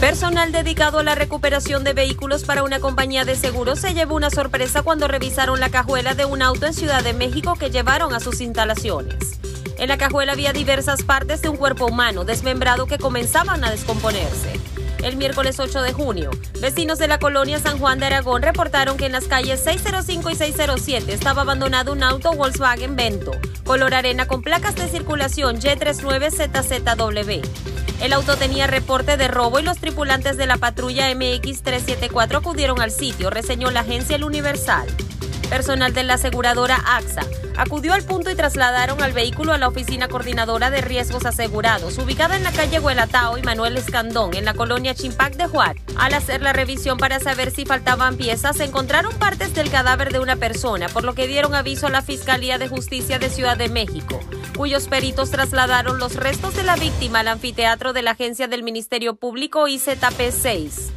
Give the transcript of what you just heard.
Personal dedicado a la recuperación de vehículos para una compañía de seguros se llevó una sorpresa cuando revisaron la cajuela de un auto en Ciudad de México que llevaron a sus instalaciones. En la cajuela había diversas partes de un cuerpo humano desmembrado que comenzaban a descomponerse. El miércoles 8 de junio, vecinos de la colonia San Juan de Aragón reportaron que en las calles 605 y 607 estaba abandonado un auto Volkswagen Vento, color arena con placas de circulación Y39ZZW. El auto tenía reporte de robo y los tripulantes de la patrulla MX374 acudieron al sitio, reseñó la agencia El Universal. Personal de la aseguradora AXA acudió al punto y trasladaron al vehículo a la oficina coordinadora de riesgos asegurados, ubicada en la calle Huelatao y Manuel Escandón, en la colonia Chimpac de Juárez. Al hacer la revisión para saber si faltaban piezas, se encontraron partes del cadáver de una persona, por lo que dieron aviso a la Fiscalía de Justicia de Ciudad de México cuyos peritos trasladaron los restos de la víctima al anfiteatro de la agencia del Ministerio Público IZP 6.